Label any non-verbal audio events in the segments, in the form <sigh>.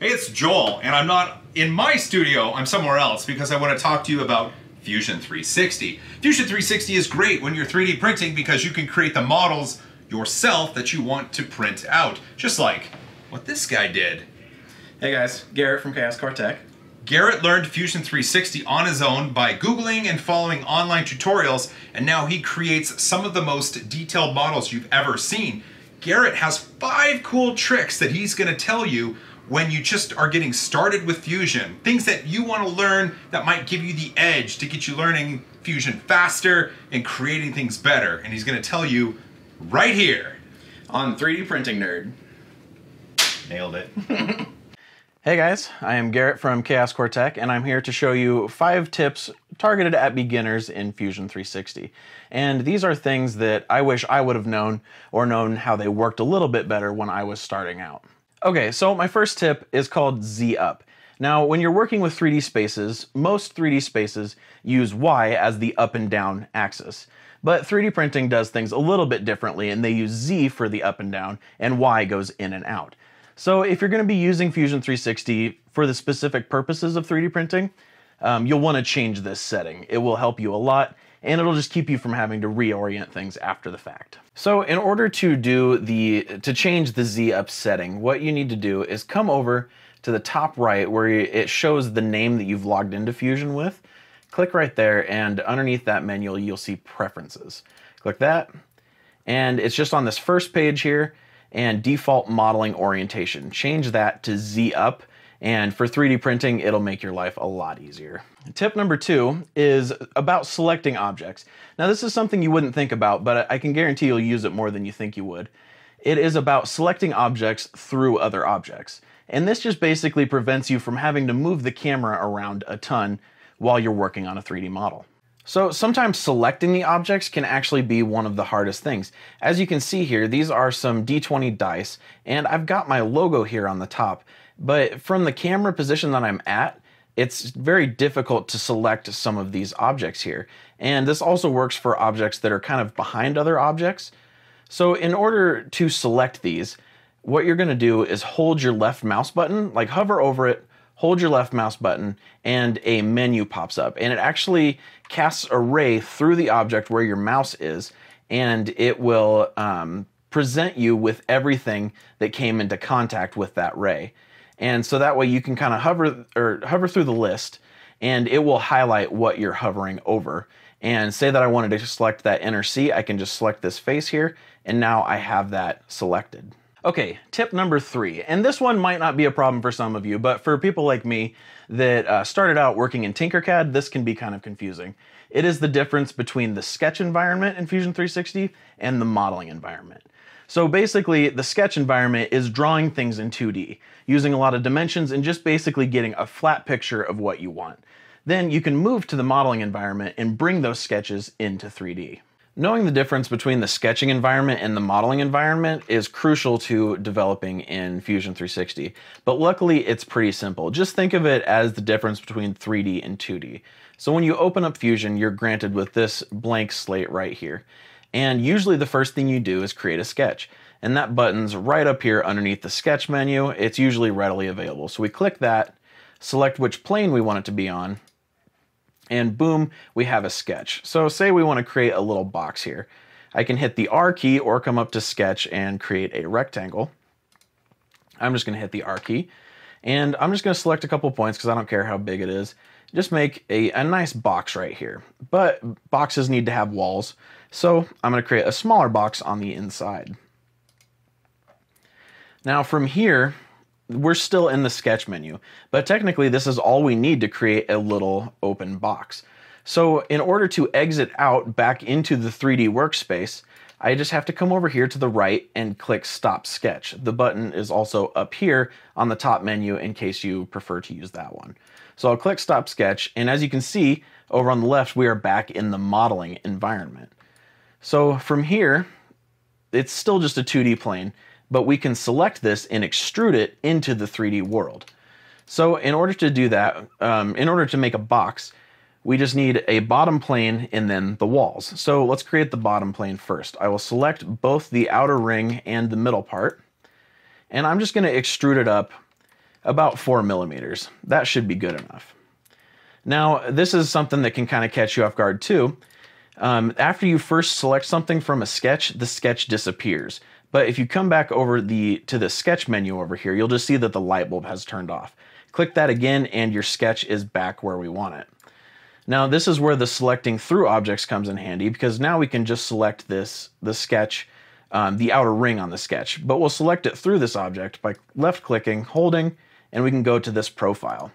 Hey, it's Joel, and I'm not in my studio, I'm somewhere else because I want to talk to you about Fusion 360. Fusion 360 is great when you're 3D printing because you can create the models yourself that you want to print out, just like what this guy did. Hey guys, Garrett from Chaos Coretech. Garrett learned Fusion 360 on his own by Googling and following online tutorials, and now he creates some of the most detailed models you've ever seen. Garrett has five cool tricks that he's going to tell you when you just are getting started with Fusion. Things that you want to learn that might give you the edge to get you learning Fusion faster and creating things better. And he's going to tell you right here on 3D Printing Nerd. Nailed it. <laughs> hey guys, I am Garrett from Chaos Coretech, and I'm here to show you five tips targeted at beginners in Fusion 360. And these are things that I wish I would have known or known how they worked a little bit better when I was starting out. Okay, so my first tip is called Z up. Now, when you're working with 3D spaces, most 3D spaces use Y as the up and down axis. But 3D printing does things a little bit differently and they use Z for the up and down and Y goes in and out. So if you're going to be using Fusion 360 for the specific purposes of 3D printing, um, you'll want to change this setting. It will help you a lot and it'll just keep you from having to reorient things after the fact. So in order to do the, to change the Z up setting, what you need to do is come over to the top right where it shows the name that you've logged into Fusion with. Click right there and underneath that menu you'll see preferences. Click that and it's just on this first page here and default modeling orientation. Change that to Z up and for 3D printing, it'll make your life a lot easier. Tip number two is about selecting objects. Now this is something you wouldn't think about, but I can guarantee you'll use it more than you think you would. It is about selecting objects through other objects. And this just basically prevents you from having to move the camera around a ton while you're working on a 3D model. So sometimes selecting the objects can actually be one of the hardest things. As you can see here, these are some D20 dice, and I've got my logo here on the top. But from the camera position that I'm at, it's very difficult to select some of these objects here. And this also works for objects that are kind of behind other objects. So in order to select these, what you're gonna do is hold your left mouse button, like hover over it, hold your left mouse button, and a menu pops up. And it actually casts a ray through the object where your mouse is, and it will um, present you with everything that came into contact with that ray. And so that way you can kind of hover or hover through the list and it will highlight what you're hovering over. And say that I wanted to select that inner C, I can just select this face here and now I have that selected. Okay, tip number three, and this one might not be a problem for some of you, but for people like me that uh, started out working in Tinkercad, this can be kind of confusing. It is the difference between the sketch environment in Fusion 360 and the modeling environment. So basically, the sketch environment is drawing things in 2D, using a lot of dimensions and just basically getting a flat picture of what you want. Then you can move to the modeling environment and bring those sketches into 3D. Knowing the difference between the sketching environment and the modeling environment is crucial to developing in Fusion 360, but luckily it's pretty simple. Just think of it as the difference between 3D and 2D. So when you open up Fusion, you're granted with this blank slate right here. And usually the first thing you do is create a sketch. And that button's right up here underneath the sketch menu. It's usually readily available. So we click that, select which plane we want it to be on, and boom, we have a sketch. So say we want to create a little box here. I can hit the R key or come up to sketch and create a rectangle. I'm just going to hit the R key and I'm just going to select a couple points because I don't care how big it is. Just make a, a nice box right here. But boxes need to have walls. So I'm going to create a smaller box on the inside. Now from here, we're still in the sketch menu, but technically this is all we need to create a little open box. So in order to exit out back into the 3D workspace, I just have to come over here to the right and click Stop Sketch. The button is also up here on the top menu in case you prefer to use that one. So I'll click Stop Sketch, and as you can see, over on the left, we are back in the modeling environment. So from here, it's still just a 2D plane, but we can select this and extrude it into the 3D world. So in order to do that, um, in order to make a box, we just need a bottom plane and then the walls. So let's create the bottom plane first. I will select both the outer ring and the middle part, and I'm just gonna extrude it up about four millimeters. That should be good enough. Now, this is something that can kind of catch you off guard too. Um, after you first select something from a sketch, the sketch disappears. But if you come back over the to the sketch menu over here, you'll just see that the light bulb has turned off. Click that again and your sketch is back where we want it. Now this is where the selecting through objects comes in handy because now we can just select this, the sketch, um, the outer ring on the sketch, but we'll select it through this object by left clicking, holding, and we can go to this profile.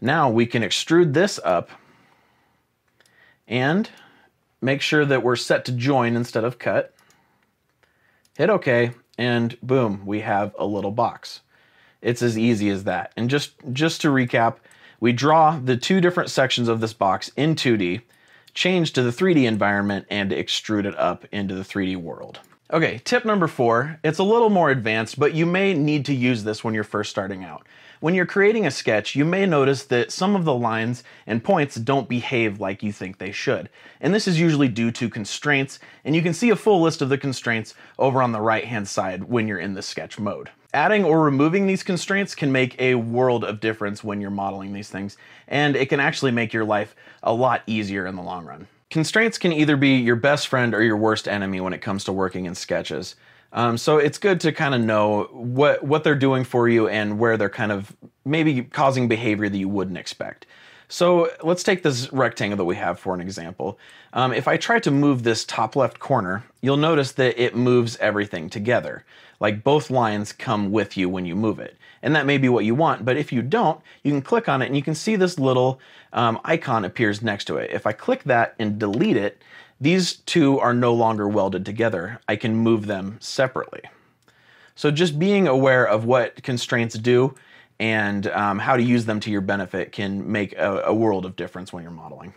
Now we can extrude this up and make sure that we're set to join instead of cut. Hit OK, and boom, we have a little box. It's as easy as that. And just, just to recap, we draw the two different sections of this box in 2D, change to the 3D environment, and extrude it up into the 3D world. Okay, tip number four. It's a little more advanced, but you may need to use this when you're first starting out. When you're creating a sketch, you may notice that some of the lines and points don't behave like you think they should. And this is usually due to constraints, and you can see a full list of the constraints over on the right hand side when you're in the sketch mode. Adding or removing these constraints can make a world of difference when you're modeling these things, and it can actually make your life a lot easier in the long run. Constraints can either be your best friend or your worst enemy when it comes to working in sketches. Um, so it's good to kind of know what what they're doing for you and where they're kind of maybe causing behavior that you wouldn't expect. So let's take this rectangle that we have for an example. Um, if I try to move this top left corner, you'll notice that it moves everything together. Like both lines come with you when you move it. And that may be what you want, but if you don't, you can click on it and you can see this little um, icon appears next to it. If I click that and delete it, these two are no longer welded together. I can move them separately. So just being aware of what constraints do and um, how to use them to your benefit can make a, a world of difference when you're modeling.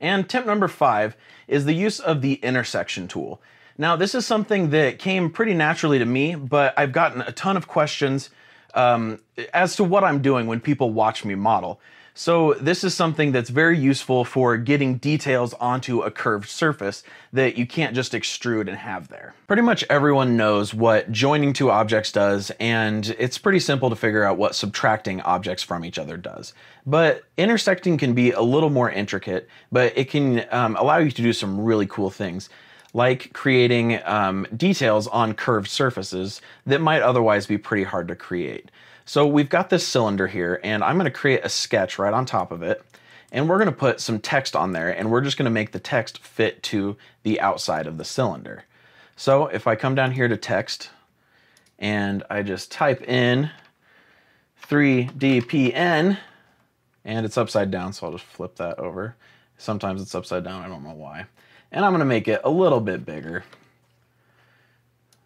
And tip number five is the use of the intersection tool. Now, this is something that came pretty naturally to me, but I've gotten a ton of questions um, as to what I'm doing when people watch me model. So this is something that's very useful for getting details onto a curved surface that you can't just extrude and have there. Pretty much everyone knows what joining two objects does, and it's pretty simple to figure out what subtracting objects from each other does. But intersecting can be a little more intricate, but it can um, allow you to do some really cool things like creating um, details on curved surfaces that might otherwise be pretty hard to create. So we've got this cylinder here and I'm gonna create a sketch right on top of it and we're gonna put some text on there and we're just gonna make the text fit to the outside of the cylinder. So if I come down here to text and I just type in 3DPN and it's upside down so I'll just flip that over. Sometimes it's upside down, I don't know why. And I'm gonna make it a little bit bigger.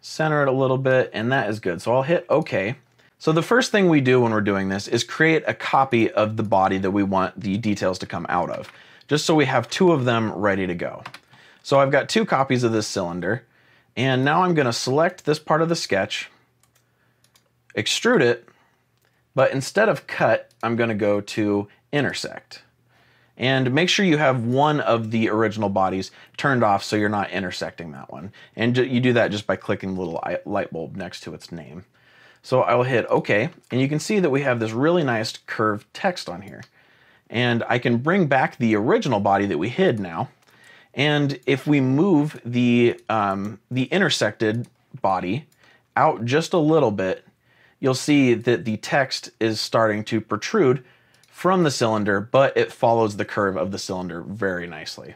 Center it a little bit and that is good. So I'll hit okay. So the first thing we do when we're doing this is create a copy of the body that we want the details to come out of, just so we have two of them ready to go. So I've got two copies of this cylinder, and now I'm gonna select this part of the sketch, extrude it, but instead of cut, I'm gonna go to intersect. And make sure you have one of the original bodies turned off so you're not intersecting that one. And you do that just by clicking the little light bulb next to its name. So I will hit OK, and you can see that we have this really nice curved text on here. And I can bring back the original body that we hid now. And if we move the, um, the intersected body out just a little bit, you'll see that the text is starting to protrude from the cylinder, but it follows the curve of the cylinder very nicely.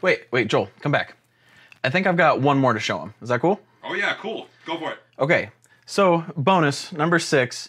Wait, wait, Joel, come back. I think I've got one more to show him. Is that cool? Oh yeah, cool. Go for it. Okay, so bonus number six,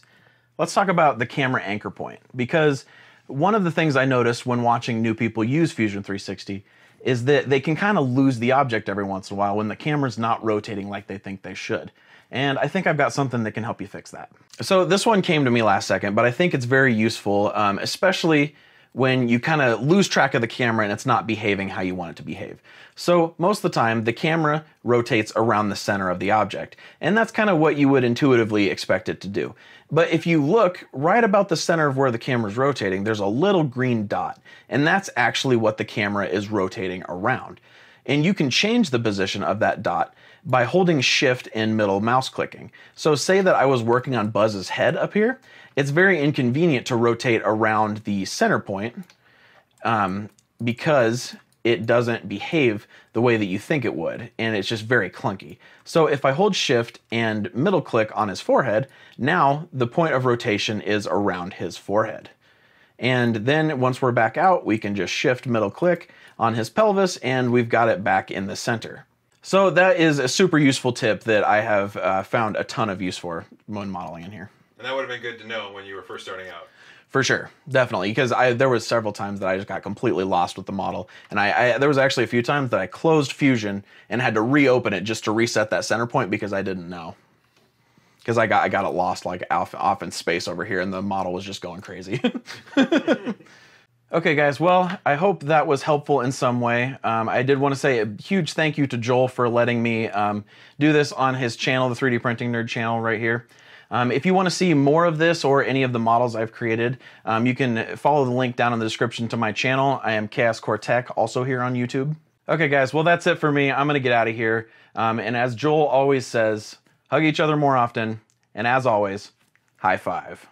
let's talk about the camera anchor point because one of the things I noticed when watching new people use Fusion 360 is that they can kind of lose the object every once in a while when the camera's not rotating like they think they should. And I think I've got something that can help you fix that. So this one came to me last second, but I think it's very useful, um, especially when you kind of lose track of the camera and it's not behaving how you want it to behave. So most of the time, the camera rotates around the center of the object, and that's kind of what you would intuitively expect it to do. But if you look right about the center of where the camera is rotating, there's a little green dot, and that's actually what the camera is rotating around. And you can change the position of that dot by holding shift and middle mouse clicking. So say that I was working on Buzz's head up here, it's very inconvenient to rotate around the center point um, because it doesn't behave the way that you think it would, and it's just very clunky. So if I hold shift and middle click on his forehead, now the point of rotation is around his forehead. And then once we're back out, we can just shift middle click on his pelvis and we've got it back in the center. So that is a super useful tip that I have uh, found a ton of use for when modeling in here. And that would have been good to know when you were first starting out. For sure, definitely, because I there was several times that I just got completely lost with the model, and I, I there was actually a few times that I closed Fusion and had to reopen it just to reset that center point because I didn't know. Because I got I got it lost like off off in space over here, and the model was just going crazy. <laughs> Okay, guys, well, I hope that was helpful in some way. Um, I did want to say a huge thank you to Joel for letting me um, do this on his channel, the 3D Printing Nerd channel right here. Um, if you want to see more of this or any of the models I've created, um, you can follow the link down in the description to my channel. I am Chaos Coretech, also here on YouTube. Okay, guys, well, that's it for me. I'm going to get out of here. Um, and as Joel always says, hug each other more often. And as always, high five.